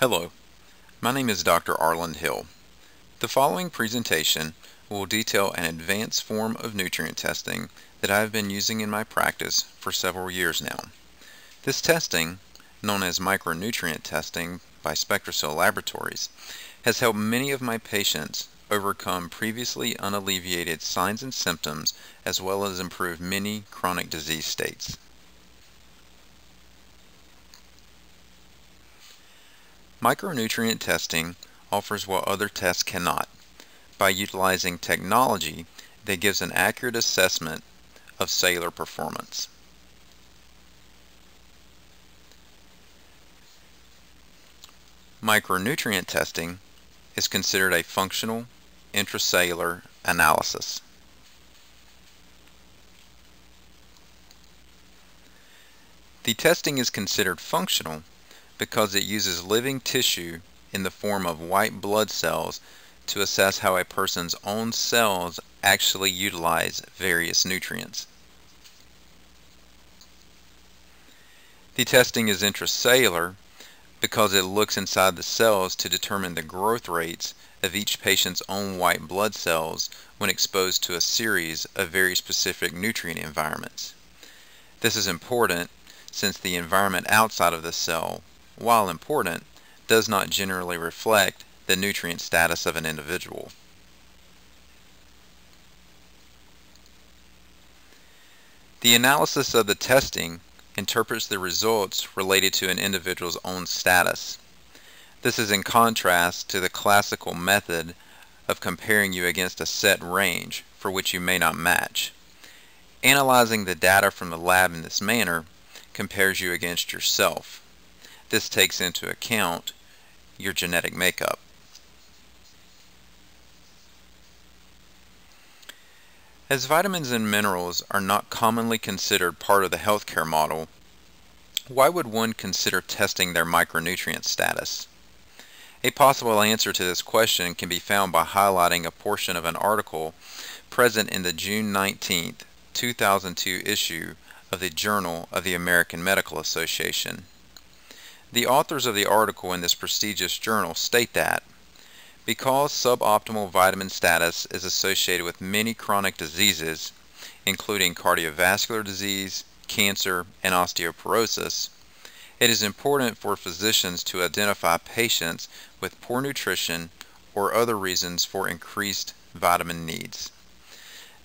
Hello, my name is Dr. Arland Hill. The following presentation will detail an advanced form of nutrient testing that I have been using in my practice for several years now. This testing, known as micronutrient testing by SpectraCell Laboratories, has helped many of my patients overcome previously unalleviated signs and symptoms as well as improve many chronic disease states. Micronutrient testing offers what other tests cannot by utilizing technology that gives an accurate assessment of cellular performance. Micronutrient testing is considered a functional intracellular analysis. The testing is considered functional because it uses living tissue in the form of white blood cells to assess how a person's own cells actually utilize various nutrients. The testing is intracellular because it looks inside the cells to determine the growth rates of each patient's own white blood cells when exposed to a series of very specific nutrient environments. This is important since the environment outside of the cell, while important, does not generally reflect the nutrient status of an individual. The analysis of the testing interprets the results related to an individual's own status. This is in contrast to the classical method of comparing you against a set range for which you may not match. Analyzing the data from the lab in this manner compares you against yourself. This takes into account your genetic makeup. As vitamins and minerals are not commonly considered part of the healthcare model, why would one consider testing their micronutrient status? A possible answer to this question can be found by highlighting a portion of an article present in the June 19, 2002 issue of the Journal of the American Medical Association. The authors of the article in this prestigious journal state that because suboptimal vitamin status is associated with many chronic diseases, including cardiovascular disease, cancer, and osteoporosis, it is important for physicians to identify patients with poor nutrition or other reasons for increased vitamin needs.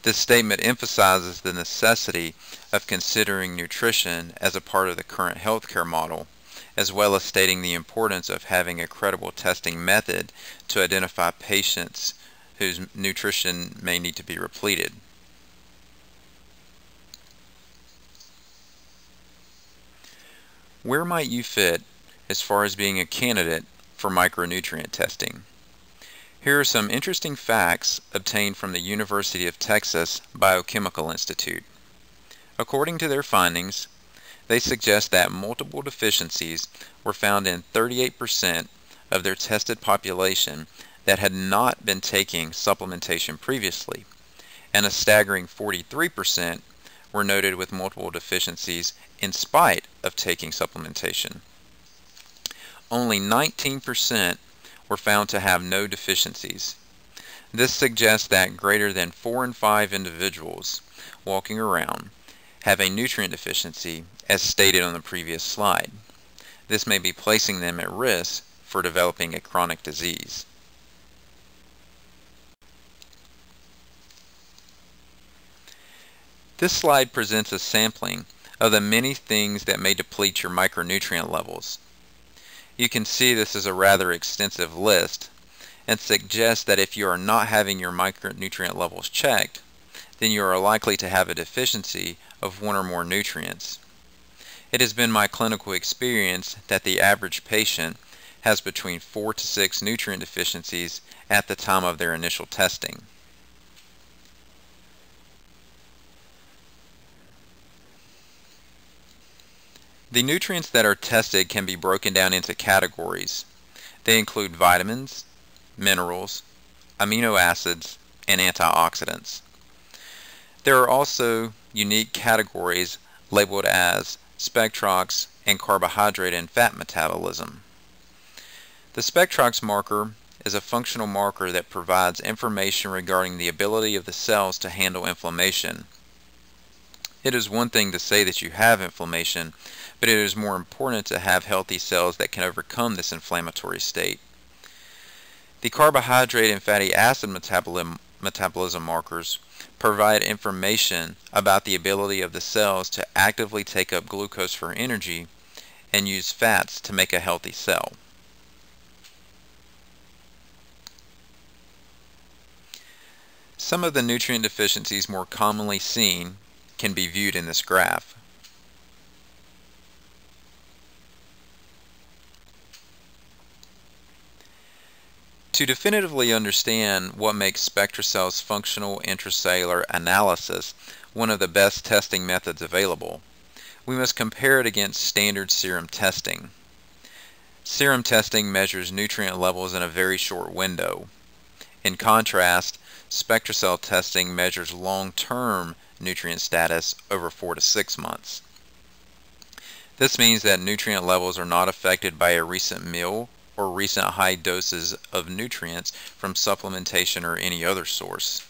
This statement emphasizes the necessity of considering nutrition as a part of the current healthcare model as well as stating the importance of having a credible testing method to identify patients whose nutrition may need to be repleted. Where might you fit as far as being a candidate for micronutrient testing? Here are some interesting facts obtained from the University of Texas Biochemical Institute. According to their findings, they suggest that multiple deficiencies were found in 38% of their tested population that had not been taking supplementation previously, and a staggering 43% were noted with multiple deficiencies in spite of taking supplementation. Only 19% were found to have no deficiencies. This suggests that greater than 4 in 5 individuals walking around have a nutrient deficiency as stated on the previous slide. This may be placing them at risk for developing a chronic disease. This slide presents a sampling of the many things that may deplete your micronutrient levels. You can see this is a rather extensive list and suggests that if you are not having your micronutrient levels checked, then you are likely to have a deficiency of one or more nutrients. It has been my clinical experience that the average patient has between 4 to 6 nutrient deficiencies at the time of their initial testing. The nutrients that are tested can be broken down into categories. They include vitamins, minerals, amino acids, and antioxidants. There are also unique categories labeled as spectrox and carbohydrate and fat metabolism. The Spectrox marker is a functional marker that provides information regarding the ability of the cells to handle inflammation. It is one thing to say that you have inflammation, but it is more important to have healthy cells that can overcome this inflammatory state. The carbohydrate and fatty acid metabolism, metabolism markers provide information about the ability of the cells to actively take up glucose for energy and use fats to make a healthy cell. Some of the nutrient deficiencies more commonly seen can be viewed in this graph. To definitively understand what makes SpectraCell's functional intracellular analysis one of the best testing methods available, we must compare it against standard serum testing. Serum testing measures nutrient levels in a very short window. In contrast, SpectraCell testing measures long-term nutrient status over 4 to 6 months. This means that nutrient levels are not affected by a recent meal or recent high doses of nutrients from supplementation or any other source.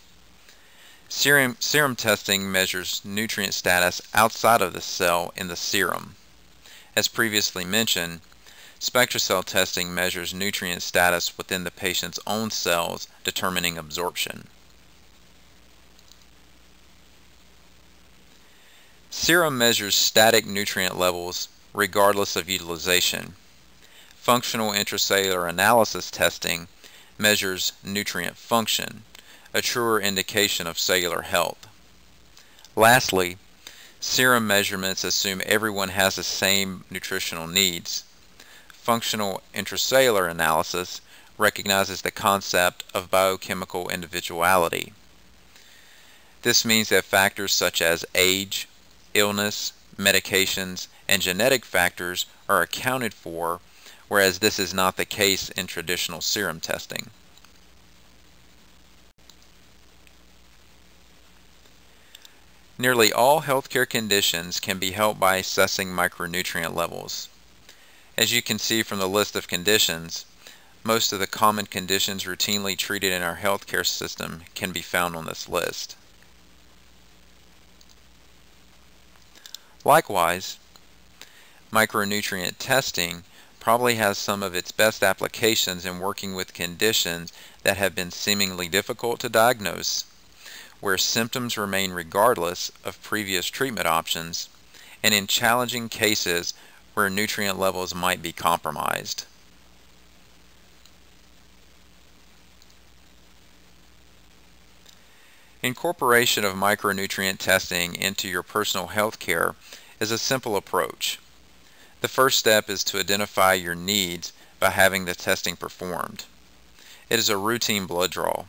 Serum, serum testing measures nutrient status outside of the cell in the serum. As previously mentioned, SpectraCell testing measures nutrient status within the patient's own cells, determining absorption. Serum measures static nutrient levels regardless of utilization. Functional intracellular analysis testing measures nutrient function, a truer indication of cellular health. Lastly, serum measurements assume everyone has the same nutritional needs. Functional intracellular analysis recognizes the concept of biochemical individuality. This means that factors such as age, illness, medications, and genetic factors are accounted for, whereas this is not the case in traditional serum testing. Nearly all healthcare conditions can be helped by assessing micronutrient levels. As you can see from the list of conditions, most of the common conditions routinely treated in our healthcare system can be found on this list. Likewise, micronutrient testing probably has some of its best applications in working with conditions that have been seemingly difficult to diagnose, where symptoms remain regardless of previous treatment options, and in challenging cases where nutrient levels might be compromised. Incorporation of micronutrient testing into your personal health care is a simple approach. The first step is to identify your needs by having the testing performed. It is a routine blood draw.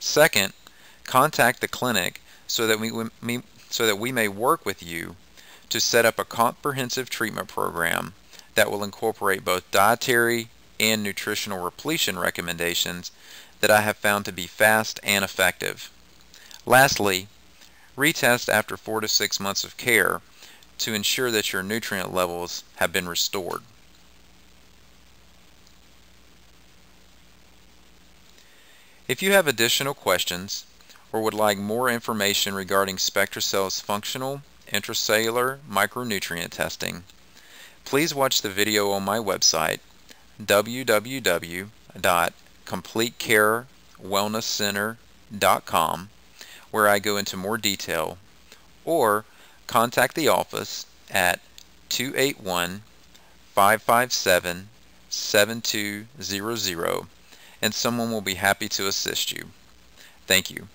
Second, contact the clinic so that we, we, so that we may work with you to set up a comprehensive treatment program that will incorporate both dietary and nutritional repletion recommendations that I have found to be fast and effective. Lastly, retest after four to six months of care to ensure that your nutrient levels have been restored. If you have additional questions or would like more information regarding SpectraCell's functional intracellular micronutrient testing, please watch the video on my website www.completecarewellnesscenter.com where I go into more detail, or contact the office at 281 557 7200 and someone will be happy to assist you. Thank you.